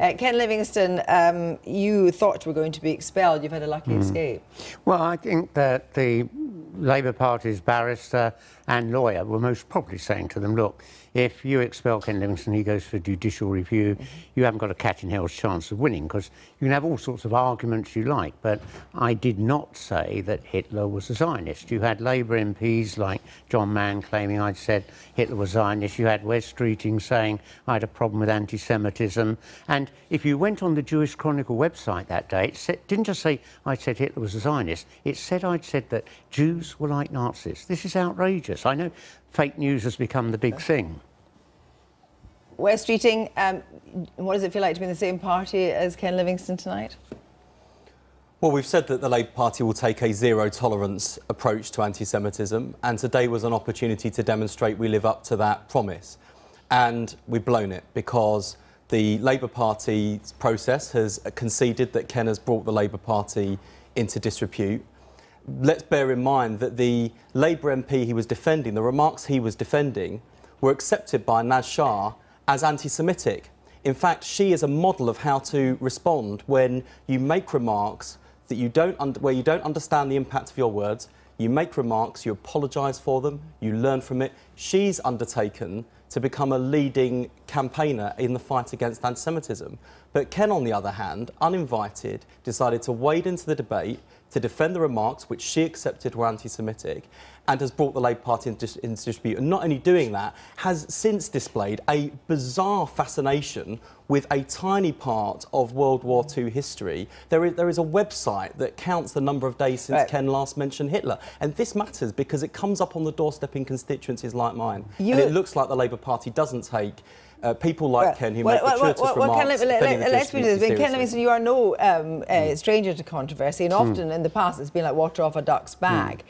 Uh, Ken Livingstone, um, you thought you were going to be expelled. You've had a lucky mm. escape. Well, I think that the Labour Party's barrister and lawyer were most probably saying to them, look, if you expel Ken Livingstone, he goes for judicial review, mm -hmm. you haven't got a cat in hell's chance of winning because you can have all sorts of arguments you like. But I did not say that Hitler was a Zionist. You had Labour MPs like John Mann claiming I'd said Hitler was Zionist. You had Wes Streeting saying I had a problem with anti Semitism. And if you went on the Jewish Chronicle website that day, it said, didn't just say I'd said Hitler was a Zionist, it said I'd said that Jews were like Nazis. This is outrageous. I know fake news has become the big thing. Wes Streeting, um, what does it feel like to be in the same party as Ken Livingstone tonight? Well, we've said that the Labour Party will take a zero tolerance approach to anti Semitism, and today was an opportunity to demonstrate we live up to that promise. And we've blown it because the Labour Party's process has conceded that Ken has brought the Labour Party into disrepute let's bear in mind that the Labour MP he was defending, the remarks he was defending, were accepted by Naz Shah as anti Semitic. In fact, she is a model of how to respond when you make remarks that you don't where you don't understand the impact of your words, you make remarks, you apologise for them, you learn from it. She's undertaken to become a leading campaigner in the fight against anti Semitism. But Ken, on the other hand, uninvited, decided to wade into the debate, to defend the remarks which she accepted were anti-Semitic and has brought the Labour Party into, into dispute. And not only doing that, has since displayed a bizarre fascination with a tiny part of World War II history. There is, there is a website that counts the number of days since right. Ken last mentioned Hitler. And this matters because it comes up on the doorstep in constituencies like mine. You... And it looks like the Labour Party doesn't take uh, people like well, Ken who well, make gratuitous well, well, remarks. Ken, let, let, let's be this. Ken Livingstone, you are no um, uh, stranger to controversy, and hmm. often mm. in the past it's been like water off a duck's bag. Mm.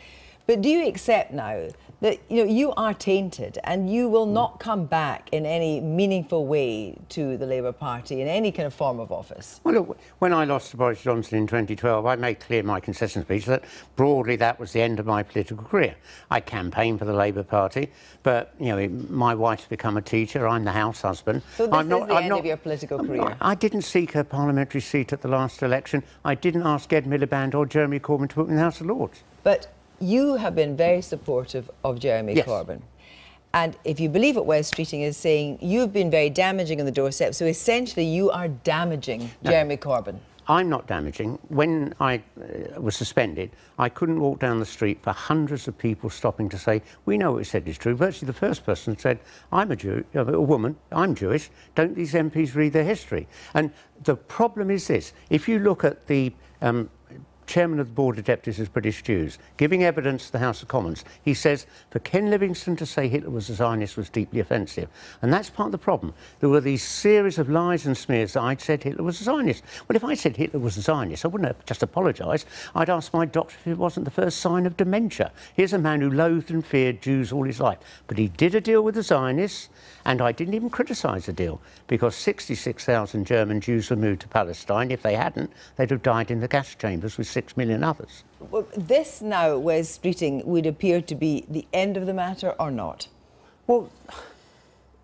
But do you accept now that you know you are tainted and you will mm. not come back in any meaningful way to the Labour Party in any kind of form of office? Well, look, when I lost to Boris Johnson in 2012, I made clear in my concession speech that broadly that was the end of my political career. I campaigned for the Labour Party, but you know my wife's become a teacher. I'm the house husband. So this I'm not, is the I'm end not, of your political I'm career. Not, I didn't seek a parliamentary seat at the last election. I didn't ask Ed Miliband or Jeremy Corbyn to put me in the House of Lords. But you have been very supportive of Jeremy yes. Corbyn. And if you believe what Wes Streeting is saying, you've been very damaging on the doorstep. So essentially, you are damaging no, Jeremy Corbyn. I'm not damaging. When I uh, was suspended, I couldn't walk down the street for hundreds of people stopping to say, We know what you said is true. Virtually the first person said, I'm a Jew, a woman, I'm Jewish. Don't these MPs read their history? And the problem is this if you look at the um, chairman of the Board of Deputies of British Jews, giving evidence to the House of Commons. He says for Ken Livingstone to say Hitler was a Zionist was deeply offensive. And that's part of the problem. There were these series of lies and smears that I'd said Hitler was a Zionist. Well, if I said Hitler was a Zionist, I wouldn't have just apologised. I'd ask my doctor if it wasn't the first sign of dementia. Here's a man who loathed and feared Jews all his life. But he did a deal with the Zionists, and I didn't even criticise the deal because 66,000 German Jews were moved to Palestine. If they hadn't, they'd have died in the gas chambers with six million others. Well, this now, Wes Streeting, would appear to be the end of the matter or not? Well,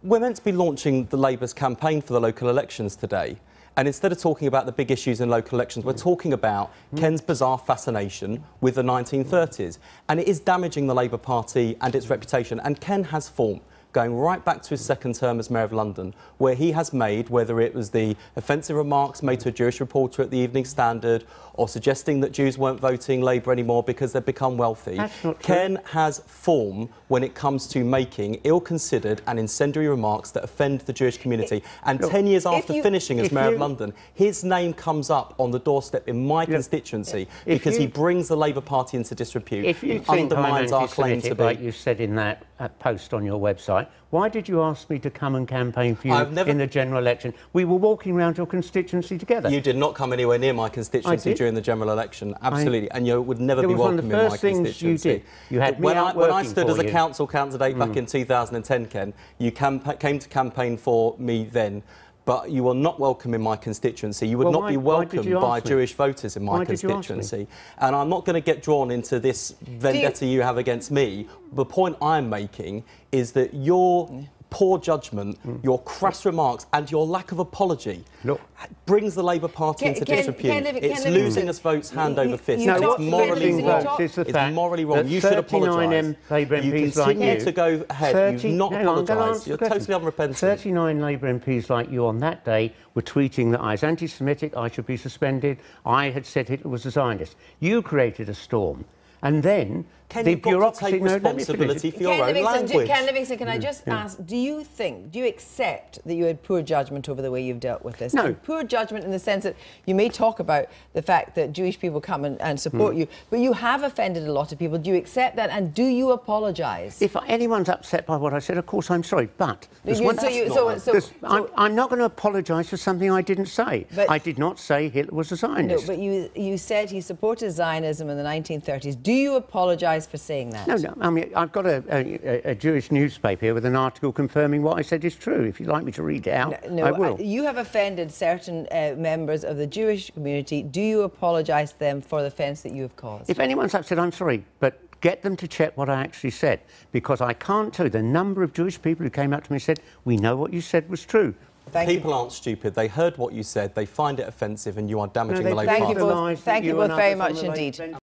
we're meant to be launching the Labour's campaign for the local elections today. And instead of talking about the big issues in local elections, we're talking about Ken's bizarre fascination with the 1930s. And it is damaging the Labour Party and its reputation. And Ken has formed going right back to his second term as Mayor of London, where he has made, whether it was the offensive remarks made to a Jewish reporter at the Evening Standard or suggesting that Jews weren't voting Labour anymore because they've become wealthy. Ken has form when it comes to making ill-considered and incendiary remarks that offend the Jewish community. And Look, 10 years after you, finishing as Mayor you, of London, his name comes up on the doorstep in my constituency because you, he brings the Labour Party into disrepute. If you undermines our claim to be... like you said in that uh, post on your website, why did you ask me to come and campaign for you never... in the general election? We were walking around your constituency together. You did not come anywhere near my constituency during the general election, absolutely, I... and you would never it be welcome in my constituency. You did. You had when I, when I stood as a council candidate mm. back in 2010, Ken, you came to campaign for me then but you are not welcome in my constituency. You would well, not why, be welcomed by Jewish voters in my why constituency. And I'm not going to get drawn into this vendetta you... you have against me. The point I'm making is that your poor judgment, mm. your crass remarks, and your lack of apology Look. brings the Labour Party Ken- into Ken- disrepute. Ken Liv- it's Ken losing Livingstone, us votes hand you- over fist. you No, and talk- it's what morally wrong. you votes is the It's fact morally wrong. that You should apologise. M Labour You MPs like continue you to go ahead. 30 You've not hang on, I'm gonna apologised. You're totally unrepentant. 39 Labour MPs like you on that day were tweeting that I was anti-Semitic, I should be suspended. I had said Hitler was a Zionist. You created a storm, and then Ken, the you've got to bureaucracy. take no, let me finish. responsibility for your Ken own Livingstone, language. Ken Livingstone, can I just ask, do you think, do you accept that you had poor judgment over the way you've dealt with this? No. And poor judgment in the sense that you may talk about the fact that Jewish people come and, and support Hmm. you, but you have offended a lot of people. Do you accept that and do you apologise? If anyone's upset by what I said, of course I'm sorry. But You- one- so you- That's so- not- so- there's- I'm, I'm not going to apologise for something I didn't say. But- I did not say Hitler was a Zionist. No, but you, you said he supported Zionism in the 1930s. Do you apologise for saying that? No, no. I mean, I've got a, a, a Jewish newspaper here with an article confirming what I said is true. If you'd like me to read it out, No, I will. you have offended certain uh, members of the Jewish community. Do you apologise to them for the offence that you have caused? If anyone's upset, I'm sorry, but get them to check what I actually said because I can't tell you the number of Jewish people who came up to me and said, "We know what you said was true." Thank People you. aren't stupid. They heard what you said. They find it offensive, and you are damaging they the Labour Party. Thank you both- the lies that thank you both very much indeed. late-